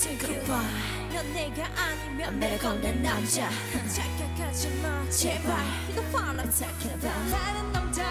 같은 그봐 넌 내가 아니면 매건 내 남자. 착각하지 마 제발. You know what I'm 남자.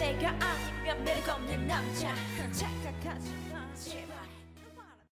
내가 아니면 매력 없는 남자 착각하지 마 제발